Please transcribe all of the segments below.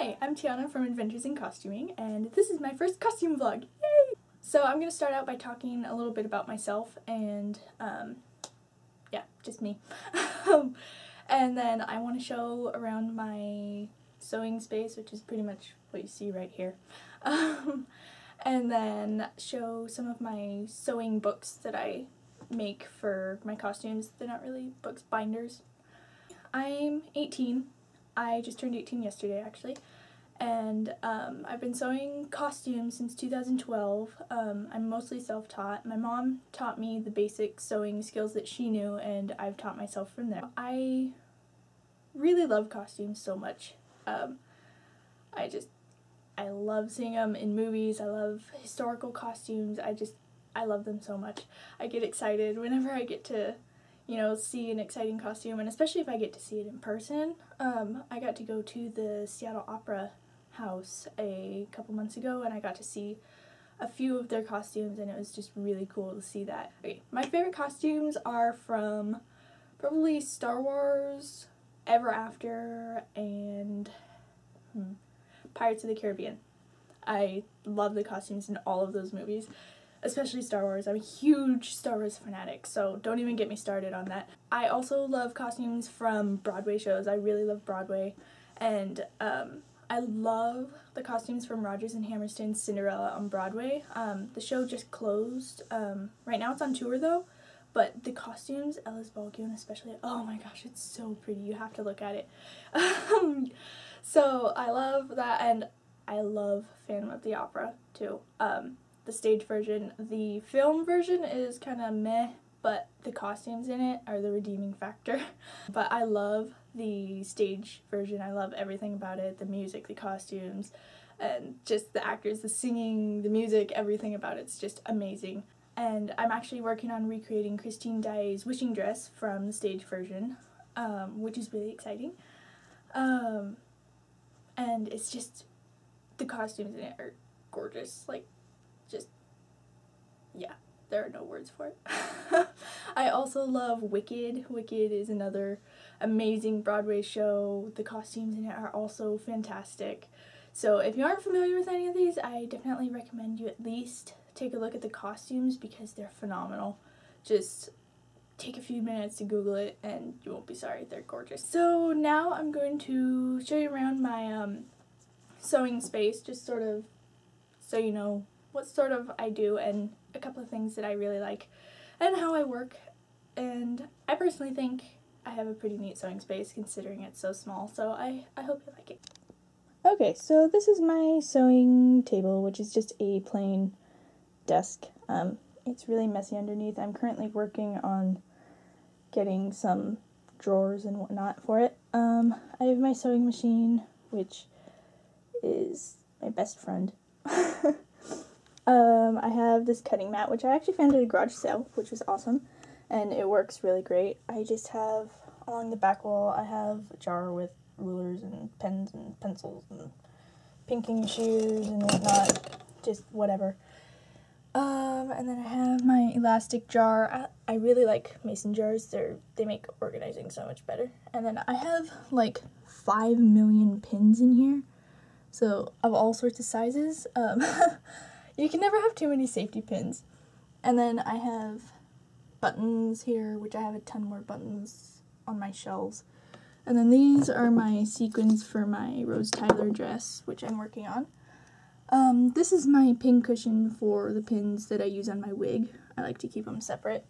Hi, I'm Tiana from Adventures in Costuming, and this is my first costume vlog. Yay! So I'm going to start out by talking a little bit about myself and, um, yeah, just me. and then I want to show around my sewing space, which is pretty much what you see right here. Um, and then show some of my sewing books that I make for my costumes. They're not really books, binders. I'm 18 I just turned 18 yesterday actually and um, I've been sewing costumes since 2012. Um, I'm mostly self-taught. My mom taught me the basic sewing skills that she knew and I've taught myself from there. I really love costumes so much. Um, I just, I love seeing them in movies. I love historical costumes. I just, I love them so much. I get excited whenever I get to you know, see an exciting costume, and especially if I get to see it in person. Um, I got to go to the Seattle Opera House a couple months ago, and I got to see a few of their costumes, and it was just really cool to see that. Okay, my favorite costumes are from probably Star Wars, Ever After, and hmm, Pirates of the Caribbean. I love the costumes in all of those movies especially Star Wars. I'm a huge Star Wars fanatic, so don't even get me started on that. I also love costumes from Broadway shows. I really love Broadway, and um, I love the costumes from Rodgers and Hammerstein's Cinderella on Broadway. Um, the show just closed. Um, right now it's on tour though, but the costumes, Ella's ball gown especially, oh my gosh, it's so pretty. You have to look at it. So I love that, and I love Phantom of the Opera too. Um, the stage version. The film version is kind of meh, but the costumes in it are the redeeming factor. but I love the stage version. I love everything about it the music, the costumes, and just the actors, the singing, the music, everything about it's just amazing. And I'm actually working on recreating Christine Daae's wishing dress from the stage version, um, which is really exciting. Um, and it's just the costumes in it are gorgeous. Like just, yeah, there are no words for it. I also love Wicked. Wicked is another amazing Broadway show. The costumes in it are also fantastic. So if you aren't familiar with any of these, I definitely recommend you at least take a look at the costumes because they're phenomenal. Just take a few minutes to Google it and you won't be sorry, they're gorgeous. So now I'm going to show you around my um, sewing space, just sort of so you know what sort of I do and a couple of things that I really like and how I work. And I personally think I have a pretty neat sewing space considering it's so small, so I, I hope you like it. Okay, so this is my sewing table, which is just a plain desk. Um, it's really messy underneath. I'm currently working on getting some drawers and whatnot for it. Um, I have my sewing machine, which is my best friend. Um, I have this cutting mat, which I actually found at a garage sale, which was awesome, and it works really great. I just have, along the back wall, I have a jar with rulers and pens and pencils and pinking shears and whatnot, just whatever. Um, and then I have my elastic jar. I, I really like mason jars. They're they make organizing so much better. And then I have like five million pins in here, so of all sorts of sizes. Um, You can never have too many safety pins. And then I have buttons here, which I have a ton more buttons on my shelves. And then these are my sequins for my Rose Tyler dress, which I'm working on. Um, this is my pin cushion for the pins that I use on my wig. I like to keep them separate.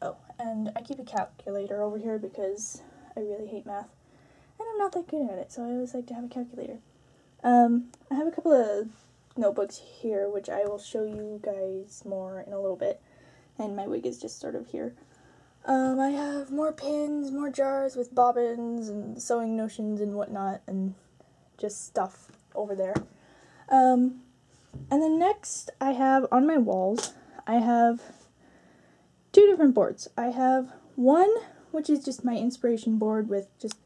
Oh, and I keep a calculator over here because I really hate math. And I'm not that good at it, so I always like to have a calculator. Um, I have a couple of notebooks here, which I will show you guys more in a little bit. And my wig is just sort of here. Um, I have more pins, more jars with bobbins and sewing notions and whatnot, and just stuff over there. Um, and then next, I have on my walls, I have two different boards. I have one, which is just my inspiration board with just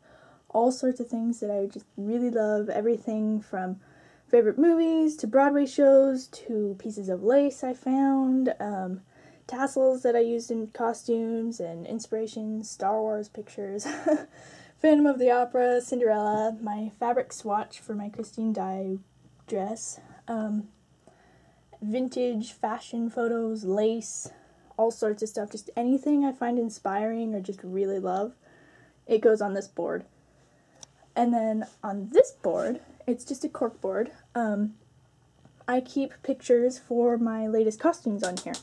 all sorts of things that I just really love. Everything from favorite movies to Broadway shows to pieces of lace I found, um, tassels that I used in costumes and inspirations, Star Wars pictures, Phantom of the Opera, Cinderella, my fabric swatch for my Christine Daae dress, um, vintage fashion photos, lace, all sorts of stuff. Just anything I find inspiring or just really love, it goes on this board. And then on this board, it's just a cork board. Um, I keep pictures for my latest costumes on here.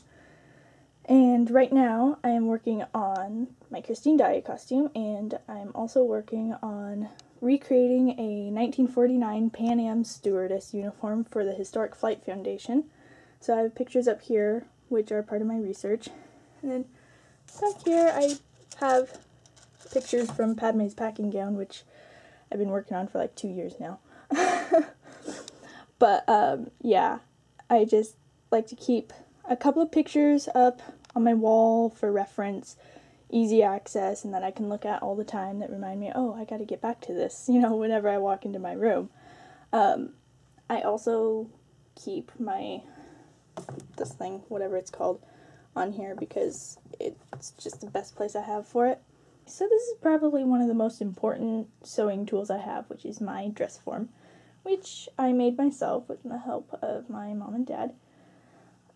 And right now, I am working on my Christine Daae costume, and I'm also working on recreating a 1949 Pan Am stewardess uniform for the Historic Flight Foundation. So I have pictures up here, which are part of my research. And then back here, I have pictures from Padme's packing gown, which I've been working on for like two years now. but um, yeah, I just like to keep a couple of pictures up on my wall for reference, easy access, and that I can look at all the time that remind me, oh, I got to get back to this, you know, whenever I walk into my room. Um, I also keep my, this thing, whatever it's called, on here because it's just the best place I have for it. So this is probably one of the most important sewing tools I have, which is my dress form, which I made myself with the help of my mom and dad.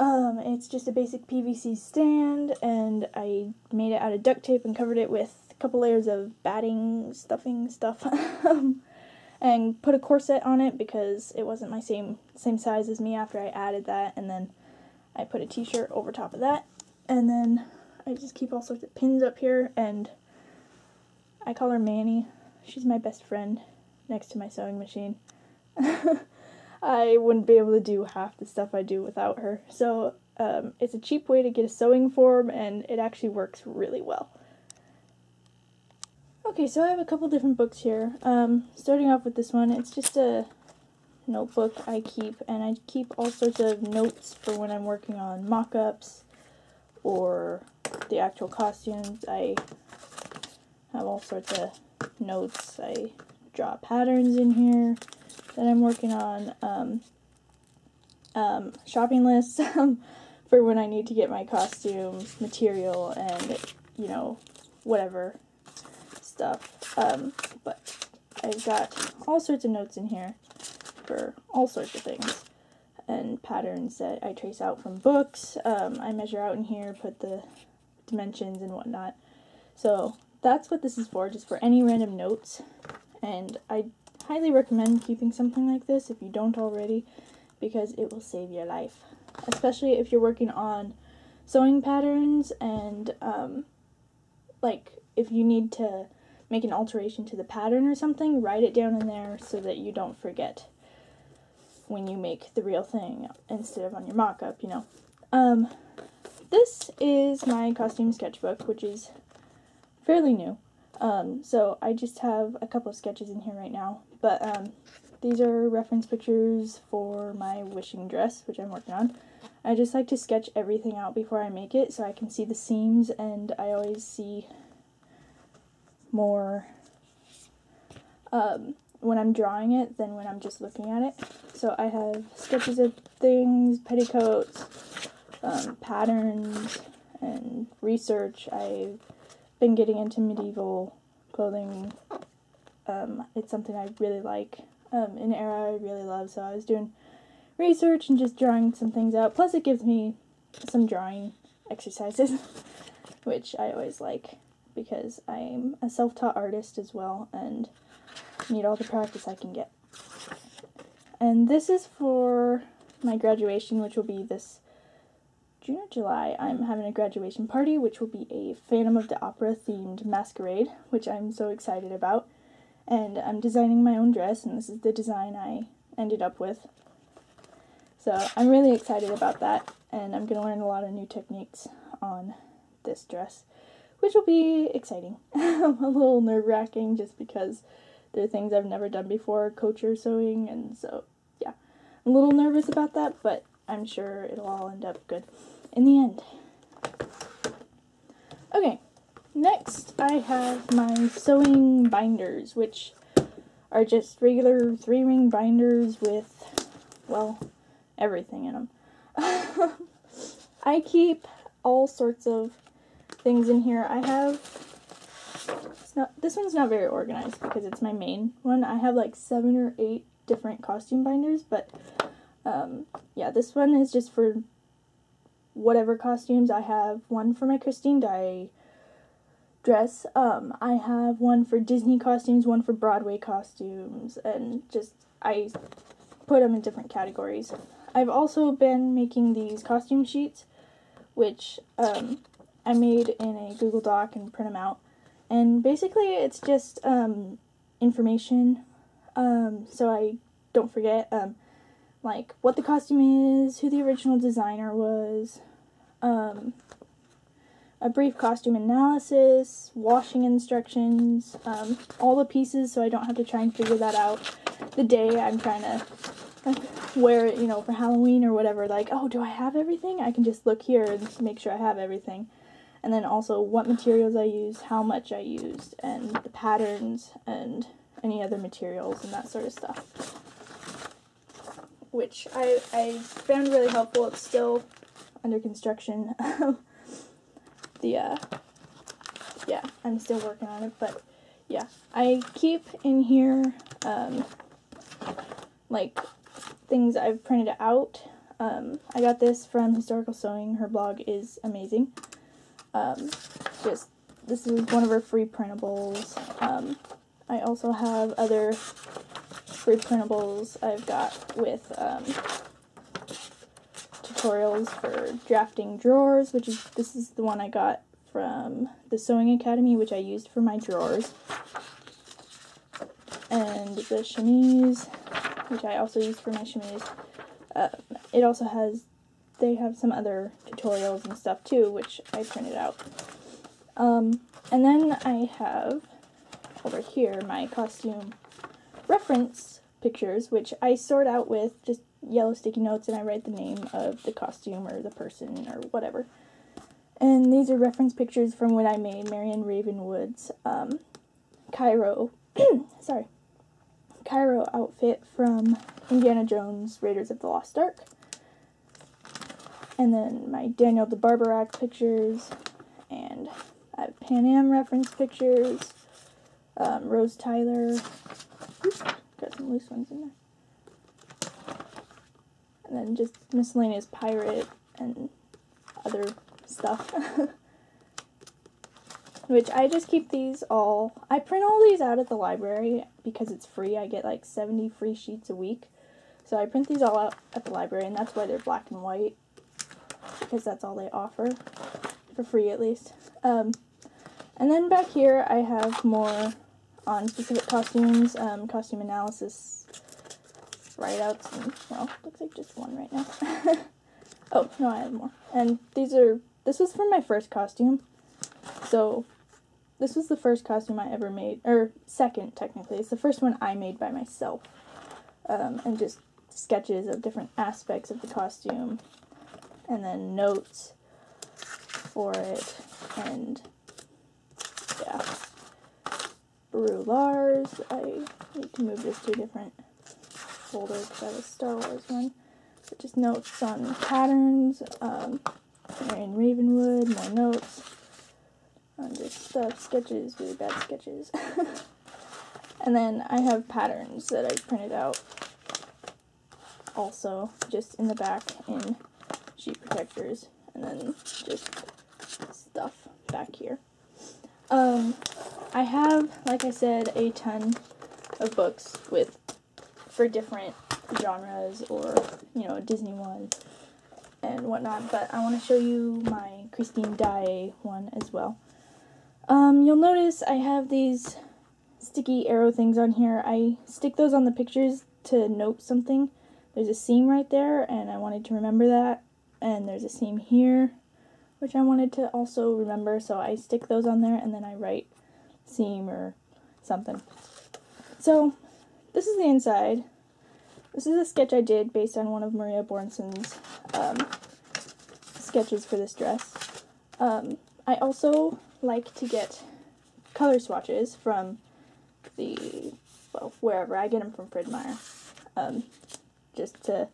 Um, it's just a basic PVC stand, and I made it out of duct tape and covered it with a couple layers of batting, stuffing stuff, and put a corset on it because it wasn't my same same size as me after I added that, and then I put a t-shirt over top of that, and then I just keep all sorts of pins up here, and I call her Manny. She's my best friend next to my sewing machine. I wouldn't be able to do half the stuff I do without her. So um, it's a cheap way to get a sewing form, and it actually works really well. Okay, so I have a couple different books here. Um, starting off with this one, it's just a notebook I keep, and I keep all sorts of notes for when I'm working on mock-ups or the actual costumes. I have all sorts of notes. I draw patterns in here that I'm working on um, um, shopping lists for when I need to get my costume material and you know whatever stuff. Um, but I've got all sorts of notes in here for all sorts of things and patterns that I trace out from books. Um, I measure out in here, put the dimensions and whatnot. So that's what this is for, just for any random notes. And I highly recommend keeping something like this if you don't already because it will save your life. Especially if you're working on sewing patterns and um, like if you need to make an alteration to the pattern or something, write it down in there so that you don't forget when you make the real thing instead of on your mock-up, you know. Um, this is my costume sketchbook, which is fairly new. Um, so I just have a couple of sketches in here right now, but um, these are reference pictures for my wishing dress, which I'm working on. I just like to sketch everything out before I make it so I can see the seams and I always see more um, when I'm drawing it than when I'm just looking at it. So I have sketches of things, petticoats, um, patterns, and research. I've been getting into medieval clothing. Um, it's something I really like, um, an era I really love. So I was doing research and just drawing some things out. Plus, it gives me some drawing exercises, which I always like because I'm a self taught artist as well and need all the practice I can get. And this is for my graduation, which will be this June or July, I'm having a graduation party, which will be a Phantom of the Opera themed masquerade, which I'm so excited about. And I'm designing my own dress, and this is the design I ended up with. So I'm really excited about that, and I'm going to learn a lot of new techniques on this dress, which will be exciting. a little nerve wracking just because there are things I've never done before, couture sewing, and so yeah, I'm a little nervous about that, but I'm sure it'll all end up good in the end. Okay, next I have my sewing binders, which are just regular three ring binders with, well, everything in them. I keep all sorts of things in here. I have it's not this one's not very organized because it's my main one. I have like seven or eight different costume binders, but um, yeah, this one is just for whatever costumes. I have one for my Christine Daae dress. Um, I have one for Disney costumes, one for Broadway costumes, and just I put them in different categories. I've also been making these costume sheets, which um, I made in a Google Doc and print them out. And basically, it's just um, information, um, so I don't forget, um, like what the costume is, who the original designer was, um, a brief costume analysis, washing instructions, um, all the pieces, so I don't have to try and figure that out the day I'm trying to wear it, you know, for Halloween or whatever. Like, oh, do I have everything? I can just look here and make sure I have everything. And then also what materials I used, how much I used, and the patterns, and any other materials and that sort of stuff. Which I, I found really helpful. It's still under construction. the uh, yeah, I'm still working on it, but yeah, I keep in here um, like things I've printed out. Um, I got this from Historical Sewing. Her blog is amazing. Um, just this is one of her free printables. Um, I also have other free printables I've got with um, tutorials for drafting drawers, which is this is the one I got from the Sewing Academy, which I used for my drawers. And the chemise, which I also used for my chemise. Uh, it also has, they have some other tutorials and stuff too, which I printed out. Um, and then I have over here my costume reference pictures, which I sort out with just yellow sticky notes and I write the name of the costume or the person or whatever. And these are reference pictures from when I made Marion Ravenwood's um, Cairo, sorry, Cairo outfit from Indiana Jones Raiders of the Lost Ark. And then my Danielle de Barbarac pictures, and I have Pan Am reference pictures, um, Rose Tyler, Oops, got some loose ones in there. And then just miscellaneous pirate and other stuff. Which I just keep these all. I print all these out at the library because it's free. I get like 70 free sheets a week. So I print these all out at the library, and that's why they're black and white. Because that's all they offer. For free, at least. Um, and then back here, I have more on specific costumes, um, costume analysis, write-outs, and, well, looks like just one right now. oh, no, I have more. And these are this was from my first costume. So, this was the first costume I ever made, or second, technically. It's the first one I made by myself. Um, and just sketches of different aspects of the costume, and then notes for it, and yeah. Lars. I need to move this to a different folder because I have a Star Wars one. But just notes on patterns, um, Marion Ravenwood, more notes. On just stuff, sketches, really bad sketches. and then I have patterns that I printed out also just in the back in sheet protectors and then just stuff back here. Um, I have, like I said, a ton of books with for different genres or, you know, Disney ones and whatnot, but I want to show you my Christine Daae one as well. Um, you'll notice I have these sticky arrow things on here. I stick those on the pictures to note something. There's a seam right there, and I wanted to remember that. And there's a seam here, which I wanted to also remember, so I stick those on there, and then I write seam or something. So, this is the inside. This is a sketch I did based on one of Maria Björnson's um, sketches for this dress. Um, I also like to get color swatches from the, well, wherever. I get them from Fred Meyer, um, just to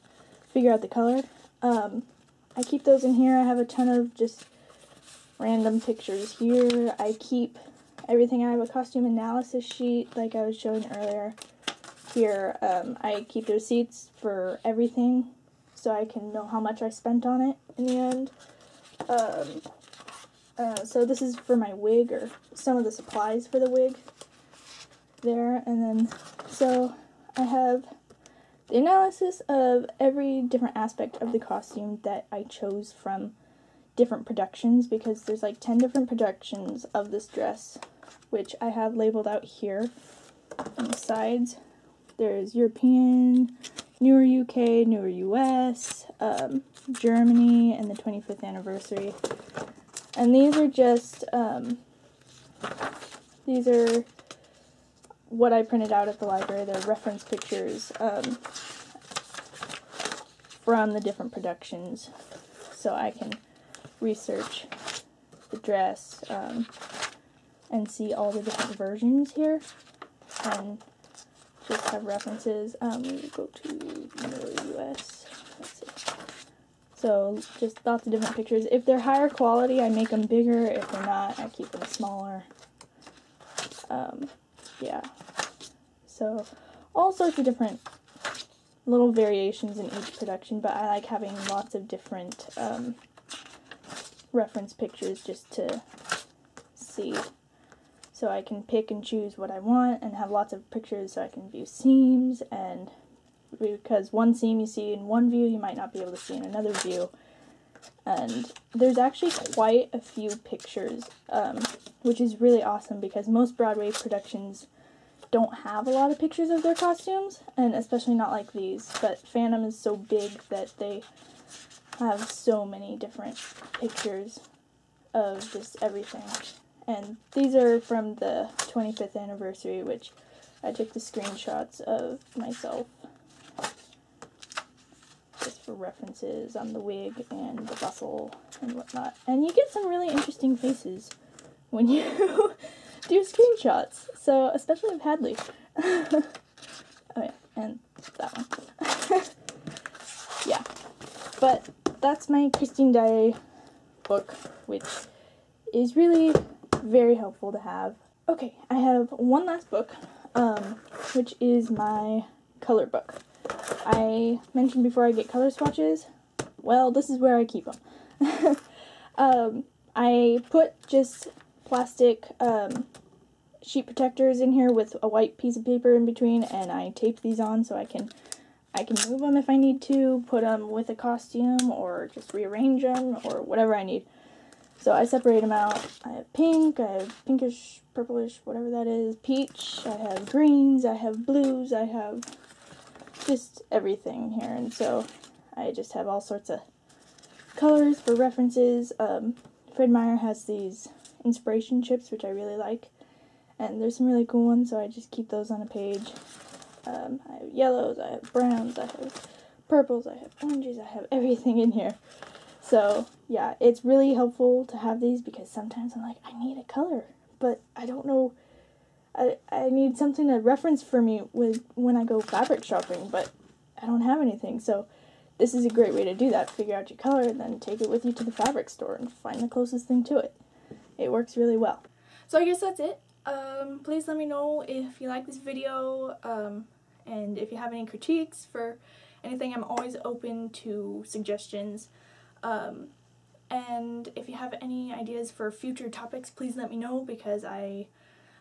figure out the color. Um, I keep those in here. I have a ton of just random pictures here. I keep everything. I have a costume analysis sheet like I was showing earlier. Here, um, I keep the receipts for everything so I can know how much I spent on it in the end. Um, uh, so this is for my wig or some of the supplies for the wig there. And then, so I have the analysis of every different aspect of the costume that I chose from different productions because there's like 10 different productions of this dress, which I have labeled out here on the sides. There's European, newer UK, newer US, um, Germany, and the 25th anniversary. And these are just, um, these are what I printed out at the library. They're reference pictures um, from the different productions. So I can research the dress um, and see all the different versions here. And just have references. Um, go to the US. Let's see. So just lots of different pictures. If they're higher quality, I make them bigger. If they're not, I keep them smaller. Um, yeah. So all sorts of different little variations in each production, but I like having lots of different um, reference pictures just to see. So I can pick and choose what I want and have lots of pictures so I can view seams and because one seam you see in one view you might not be able to see in another view. And there's actually quite a few pictures, um, which is really awesome because most Broadway productions don't have a lot of pictures of their costumes, and especially not like these. But Phantom is so big that they have so many different pictures of just everything. And these are from the 25th anniversary, which I took the screenshots of myself just for references on the wig and the bustle and whatnot. And you get some really interesting faces when you do screenshots. So, especially of Hadley. oh yeah, and that one. yeah. But that's my Christine Daae book, which is really very helpful to have. Okay, I have one last book, um, which is my color book. I mentioned before I get color swatches. Well, this is where I keep them. um, I put just plastic um, sheet protectors in here with a white piece of paper in between, and I tape these on so I can I can move them if I need to, put them with a costume, or just rearrange them, or whatever I need. So I separate them out. I have pink, I have pinkish, purplish, whatever that is, peach, I have greens, I have blues, I have just everything here. And so I just have all sorts of colors for references. Um, Fred Meyer has these inspiration chips, which I really like. And there's some really cool ones, so I just keep those on a page. Um, I have yellows, I have browns, I have purples, I have oranges, I have everything in here. So, yeah, it's really helpful to have these because sometimes I'm like, I need a color, but I don't know. I, I need something to reference for me with when I go fabric shopping, but I don't have anything. So, this is a great way to do that. Figure out your color and then take it with you to the fabric store and find the closest thing to it. It works really well. So I guess that's it. Um, please let me know if you like this video um, and if you have any critiques for anything. I'm always open to suggestions. Um, and if you have any ideas for future topics, please let me know because I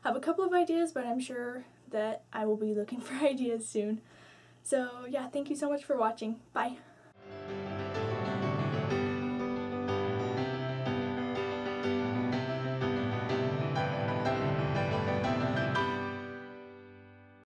have a couple of ideas, but I'm sure that I will be looking for ideas soon. So yeah, thank you so much for watching. Bye.